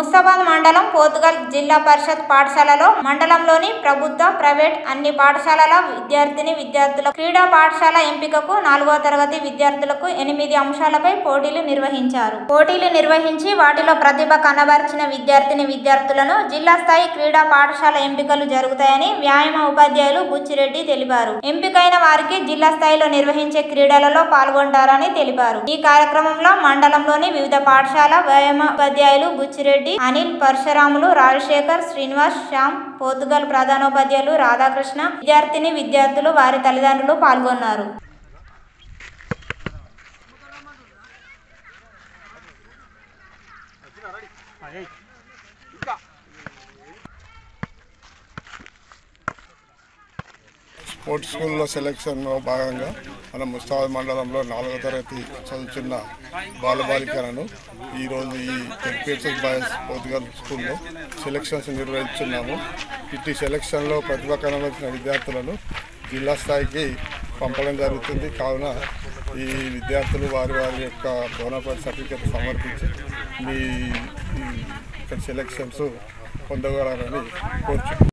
ముస్తాబాద్ మండలం పోతుగల్ జిల్లా పరిషత్ పాఠశాలలో మండలంలోని ప్రభుత్వ ప్రైవేట్ అన్ని పాఠశాలల విద్యార్థిని విద్యార్థుల క్రీడా పాఠశాల ఎంపికకు నాలుగో తరగతి విద్యార్థులకు ఎనిమిది అంశాలపై పోటీలు నిర్వహించారు. పోటీలు నిర్వహించి వాటిలో ప్రతిభ కనబరిచిన విద్యార్థిని విద్యార్థులను జిల్లా స్థాయి క్రీడా పాఠశాల ఎంపికలు జరుగుతాయని వ్యాయామ ఉపాధ్యాయులు బుచ్చిరెడ్డి తెలిపారు. ఎంపికైన వారికి జిల్లా స్థాయిలో నిర్వహించే క్రీడలలో పాల్గొంటారని తెలిపారు. ఈ కార్యక్రమంలో మండలంలోని వివిధ పాఠశాల వ్యాయామ ఉపాధ్యాయులు బుచ్చిరెడ్డి అనిల్ పరశురాములు రాజశేఖర్ శ్రీనివాస్ శ్యామ్ పోతుగల్ ప్రధానోపాధ్యాయులు రాధాకృష్ణ విద్యార్థిని విద్యార్థులు వారి తల్లిదండ్రులు పాల్గొన్నారు. స్పోర్ట్స్ స్కూల్లో సెలక్షన్లో భాగంగా మన ముస్తాబాద్ మండలంలో నాలుగో తరగతి చదువుతున్న బాలబాలికలను ఈరోజు ఈ టెంపేట్స్ బాయ్స్ పోర్చుగల్ స్కూల్లో సెలక్షన్స్ నిర్వహిస్తున్నాము ఇట్టి సెలక్షన్లో ప్రతిభ కనబరిచిన విద్యార్థులను జిల్లా స్థాయికి పంపడం జరుగుతుంది. కావున ఈ విద్యార్థులు వారి వారి యొక్క బోనఫైడ్ సర్టిఫికేట్ సమర్పించి మీ ఇక్కడ సెలక్షన్స్ పొందగలరని కోరుచున్నాను